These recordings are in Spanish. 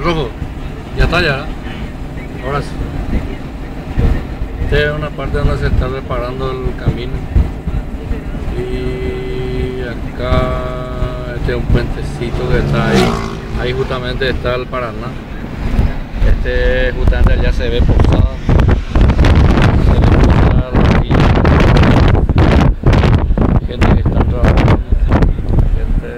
rojo. Ya está ya. Ahora sí. Esta es una parte donde se está reparando el camino. Y acá este es un puentecito que está ahí. Ahí justamente está el Paraná. Este justamente allá se ve posada. Se ve posada aquí. Gente que está trabajando. Gente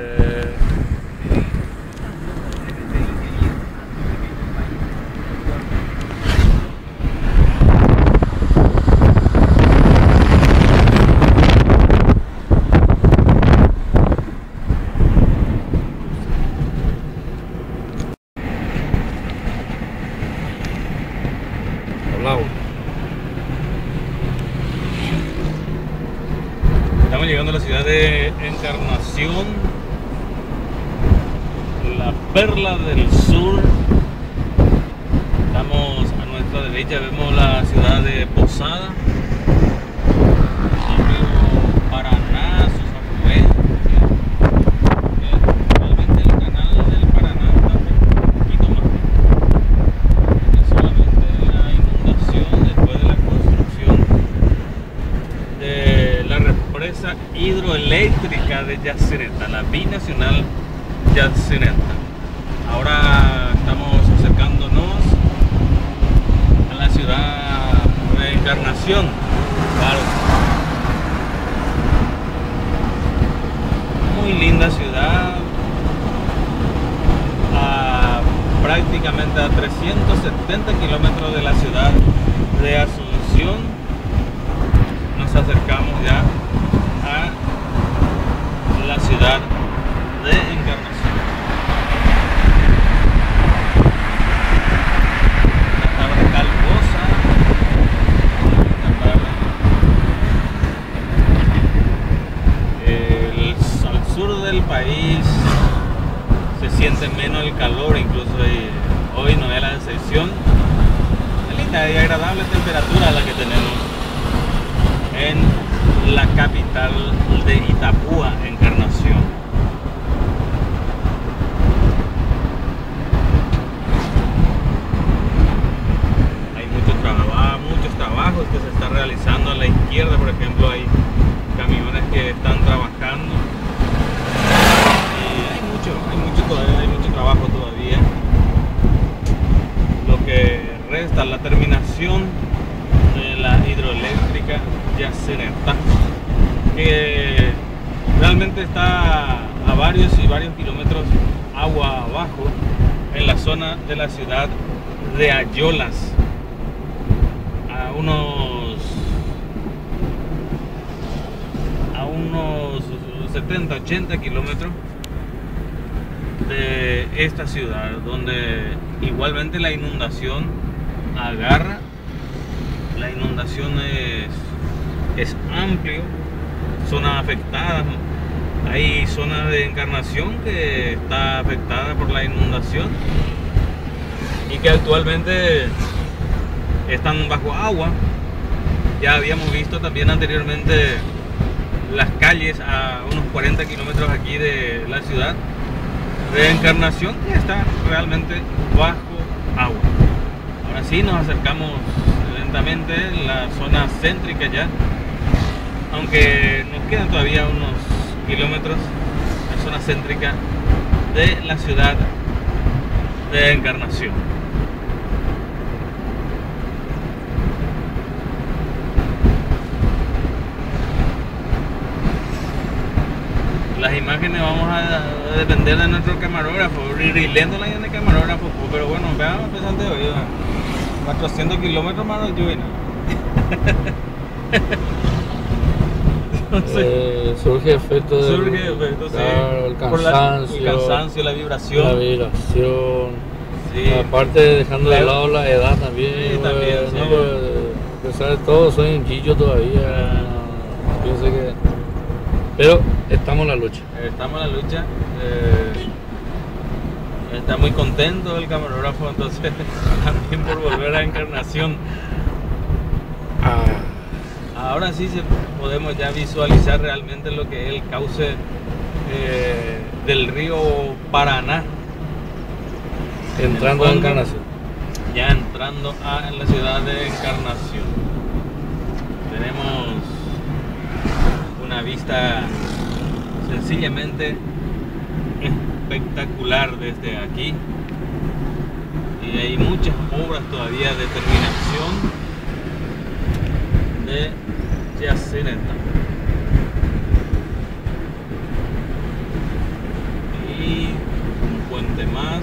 Estamos llegando a la ciudad de Encarnación, la perla del sur. Estamos a nuestra derecha, vemos la ciudad de Posada, el río Paraná, sus afluentes. Eh, Realmente el canal del Paraná está un poquito más es solamente la inundación después de la construcción de la hidroeléctrica de Yacyretá, la binacional Yacyretá. Ahora estamos acercándonos a la ciudad de Encarnación. Muy linda ciudad, a prácticamente a 370 kilómetros de la ciudad de Asunción. Nos acercamos ya la ciudad de Encarnación. La tabla calvosa, el- al sur del país se siente menos el calor, incluso hoy no es la excepción. Linda y agradable temperatura la que tenemos en la capital de Itapúa, Encarnación. Hay mucho traba- muchos trabajos que se están realizando a la izquierda, por ejemplo, hay camiones que están trabajando. Y hay mucho, hay mucho todavía, hay mucho trabajo todavía. Lo que resta la terminación de la hidroeléctrica Yacyretá, que realmente está a varios y varios kilómetros agua abajo en la zona de la ciudad de Ayolas, a unos a unos 70, 80 kilómetros de esta ciudad, donde igualmente la inundación agarra, la inundación es, es amplio, zonas afectadas, hay zonas de encarnación que está afectada por la inundación y que actualmente están bajo agua. Ya habíamos visto también anteriormente las calles a unos 40 kilómetros aquí de la ciudad de Encarnación que está realmente bajo agua. Ahora sí nos acercamos lentamente a la zona céntrica ya, aunque nos quedan todavía unos kilómetros, la zona céntrica de la ciudad de Encarnación. Las imágenes vamos a depender de nuestro camarógrafo, riléndola en el camarógrafo, pues, pero bueno, veamos de hoy, 400 kilómetros más de lluvia. Eh, surge efecto del, Surge efecto, sí. el Por la- cansancio, el cansancio, la vibración. la vibración. Sí. Aparte dejando de La- lado la edad también. Sí, también, pues, no, pues, a pesar de todo, soy un chillo todavía. Ah. Pienso que. Pero estamos en la lucha. Estamos en la lucha. eh, está muy contento el camarógrafo, entonces también por volver a Encarnación. Ah, Ahora sí se, podemos ya visualizar realmente lo que es el cauce eh, del río Paraná. Entrando a Encarnación. Ya entrando a la ciudad de Encarnación. Tenemos una vista sencillamente espectacular desde aquí. Y hay muchas obras todavía de terminación de Yacyretá. Y un puente más.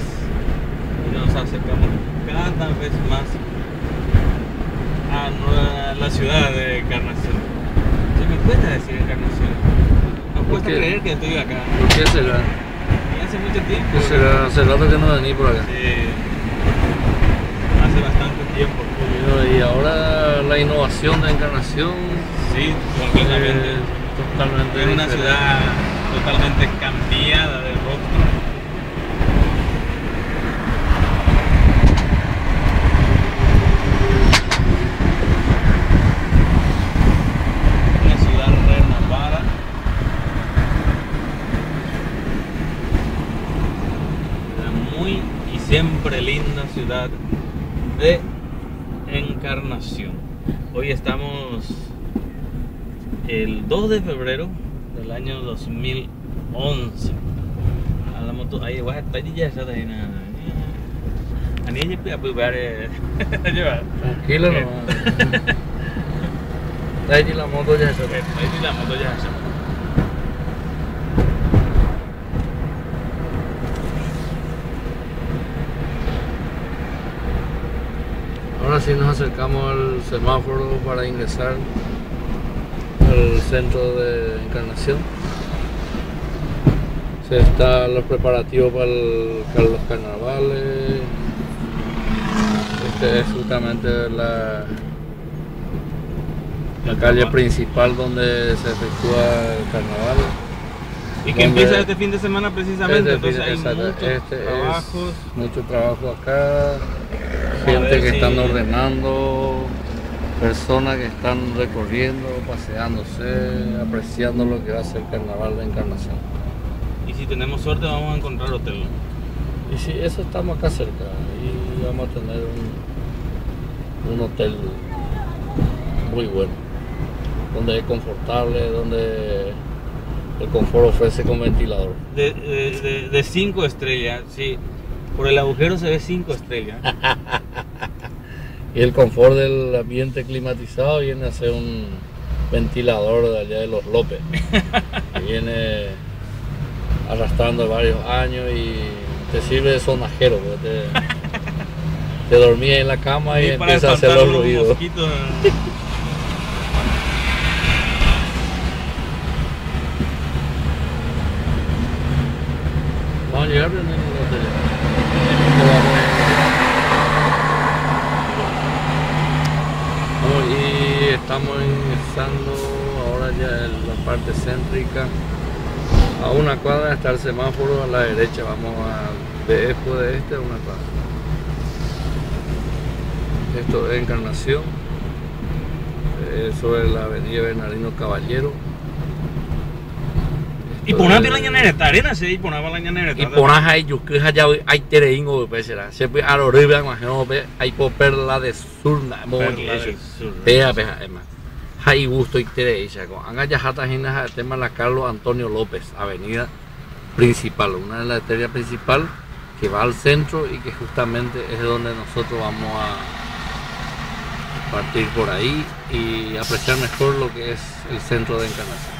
Y nos acercamos cada vez más a la ciudad de Encarnación. Se me cuesta decir Encarnación. No ¿Por cuesta qué? creer que estoy acá. ¿Por qué será? Y hace mucho tiempo. ¿Qué será? Hace rato que no vení por acá. Sí. Hace bastante tiempo. Y ahora la innovación de Encarnación Sí, completamente. es totalmente Es una diferente. ciudad totalmente cambiada de rostro. Una ciudad renovada. Una muy y siempre linda ciudad de Encarnación. Hoy estamos el 2 de febrero del año 2011. A la moto, ahí vas a estar ya esa de ahí, nada. Ani aja pi abu bare. Coba. Tranquilo nomás. De allí la moto ya ve. Ini la moto ya esa. Ahora sí nos acercamos al semáforo para ingresar al centro de Encarnación. Se están los preparativos para, el- para los carnavales. Este es justamente la, la calle principal donde se efectúa el carnaval. Y que empieza este fin de semana precisamente. Este Entonces fin- hay exacto, muchos este es trabajos. mucho trabajo acá, gente ver que si- están ordenando, personas que están recorriendo, paseándose, apreciando lo que va a ser el carnaval de Encarnación. Y si tenemos suerte vamos a encontrar hotel. Y sí, eso estamos acá cerca y vamos a tener un, un hotel muy bueno, donde es confortable, donde el confort ofrece con ventilador. De, de, de- de cinco estrellas, sí. Por el agujero se ve cinco estrellas. Y el confort del ambiente climatizado viene a ser un ventilador de allá de los López. que viene arrastrando varios años y te sirve de sonajero. porque Te, te dormís en la cama y, Y empieza a hacer los ruidos. mosquitos. Vamos a y estamos ingresando ahora ya en la parte céntrica. A una cuadra está el semáforo a la derecha. Vamos a de después de este a una cuadra. Esto es Encarnación. eh, sobre la avenida Bernardino Caballero. Y ponate la ñanera, arena se y ponaba la ñanera. Y ponas ahí, yo creo que ya hay tereingo, pues será. Siempre a lo arriba, imagino, ve, hay por perla de sur, na- mo Perla ni del eso. sur. Pea, pea, además. Hay gusto y tereisa. Anga ya jata jina el tema la Carlos Antonio López, avenida principal, una de las arterias principal que va al centro y que justamente es donde nosotros vamos a partir por ahí y apreciar mejor lo que es el centro de Encarnación.